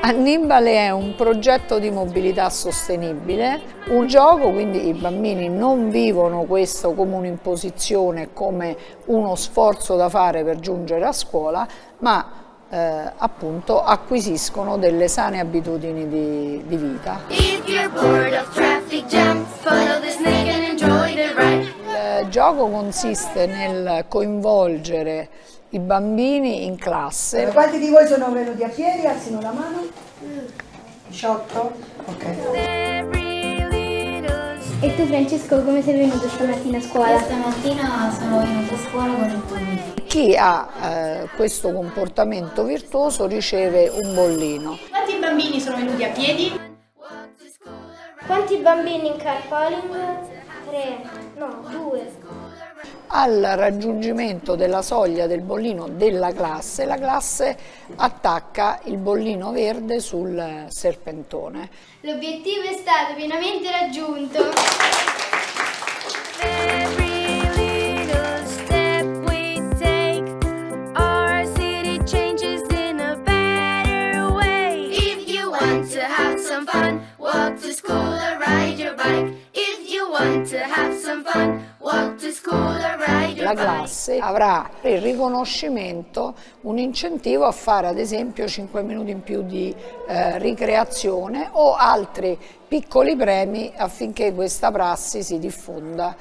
Annibale è un progetto di mobilità sostenibile, un gioco, quindi i bambini non vivono questo come un'imposizione, come uno sforzo da fare per giungere a scuola, ma eh, appunto acquisiscono delle sane abitudini di, di vita. Gioco consiste nel coinvolgere i bambini in classe. Quanti di voi sono venuti a piedi? Alzino la mano. 18? Ok. E tu Francesco come sei venuto stamattina a scuola? Stamattina sono venuto a scuola con il tuo Chi ha eh, questo comportamento virtuoso riceve un bollino. Quanti bambini sono venuti a piedi? Quanti bambini in carpooling? Tre, no, due al raggiungimento della soglia del bollino della classe, la classe attacca il bollino verde sul serpentone. L'obiettivo è stato pienamente raggiunto. to bike. Have some fun, walk to school or ride your La classe avrà il riconoscimento, un incentivo a fare ad esempio 5 minuti in più di eh, ricreazione o altri piccoli premi affinché questa prassi si diffonda.